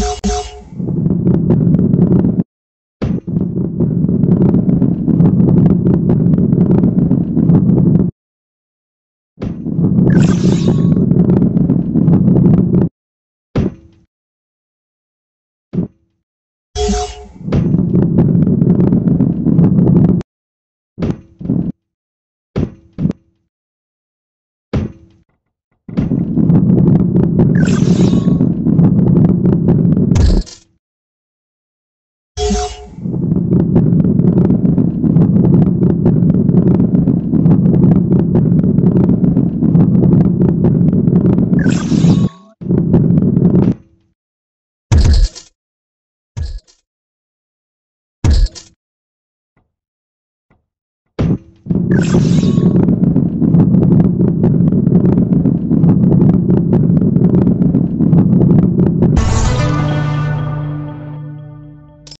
you Yeah.